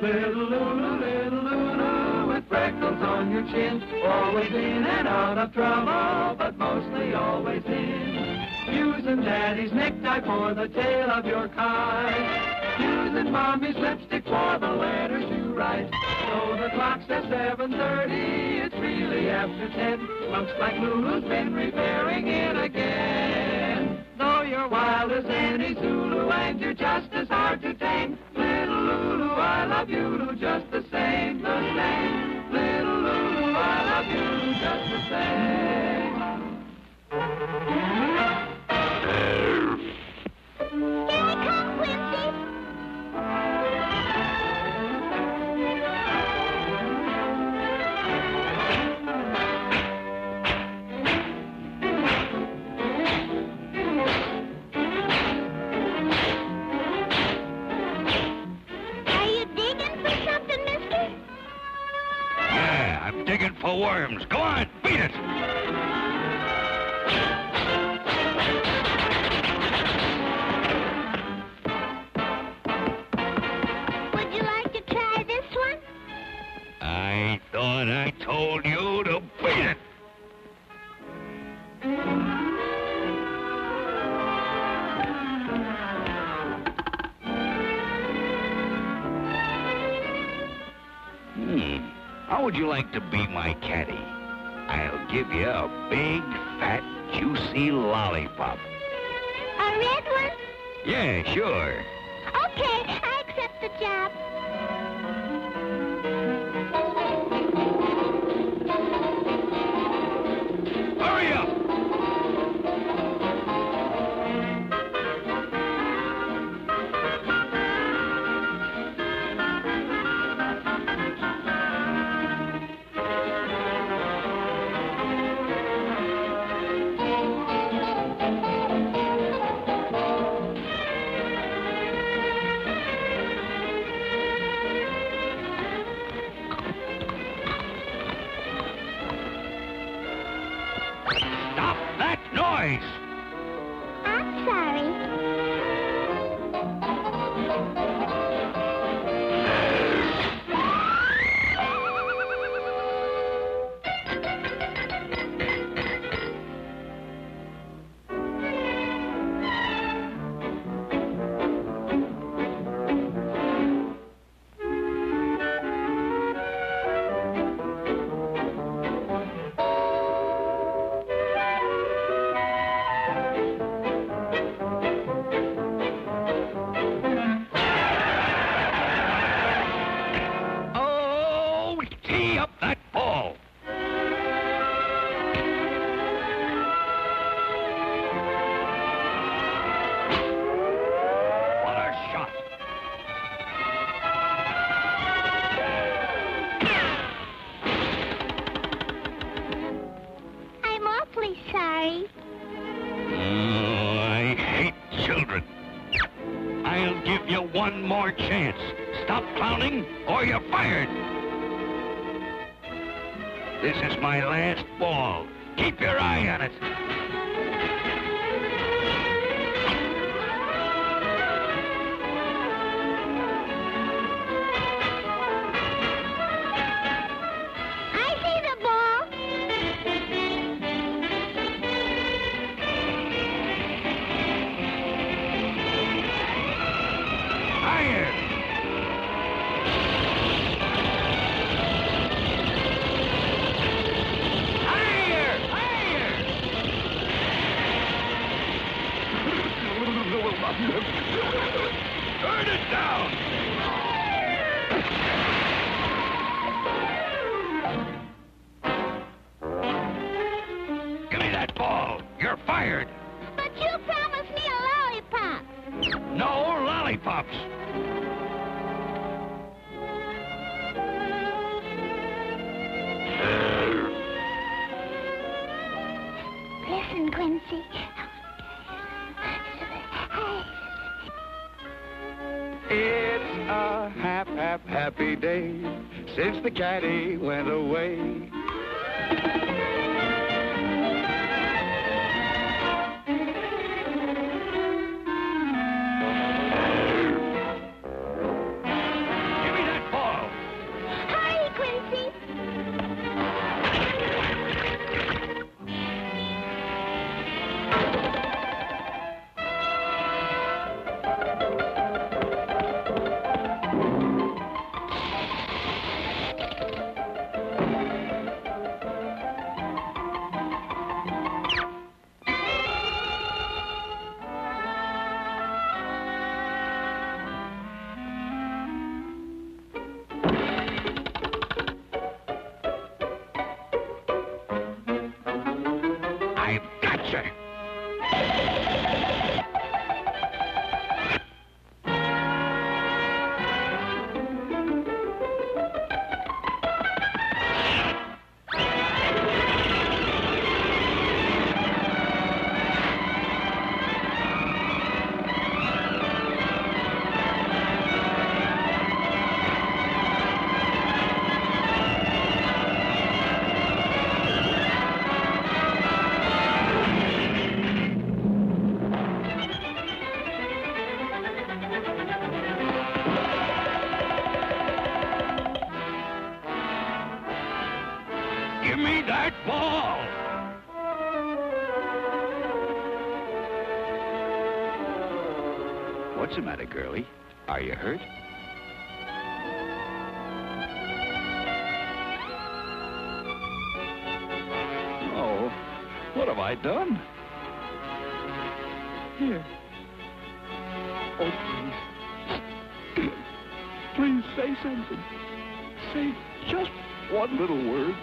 Little Lulu, little Lulu, with freckles on your chin. Always in and out of trouble, but mostly always in. Using daddy's necktie for the tail of your kite. Using mommy's lipstick for the letters you write. So the clock says 7.30, it's really after 10. Looks like Lulu's been repairing it again. Though you're wild as any Zulu and you're just as hard to tame. Lulu, I love you just the same. For worms. Go on, beat it. Would you like to try this one? I thought I told you to beat it. How would you like to be my caddy? I'll give you a big, fat, juicy lollipop. A red one? Yeah, sure. Okay, I accept the job. Oh, I hate children. I'll give you one more chance. Stop clowning or you're fired. This is my last ball. Keep your eye on it. A hap, hap, happy day since the caddy went away. What's the matter, girlie? Are you hurt? Oh, what have I done? Here. Oh, please. Please say something. Say just one little word.